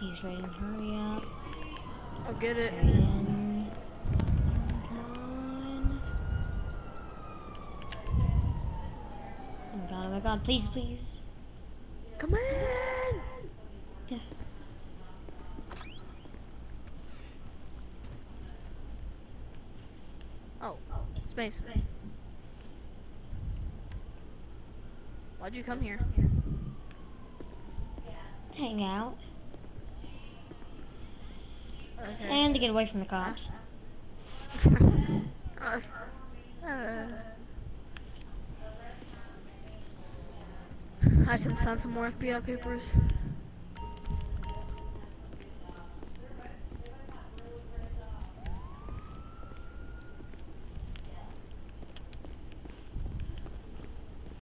Thanks, Raiden. Hurry up. I'll get it. Raiden. Come on. Oh my god, oh my god, please, please. Come on! Yeah. Oh, space. Why'd you come here? Hang out. Okay. And to get away from the cops. uh, uh. I should sign some more FBI papers.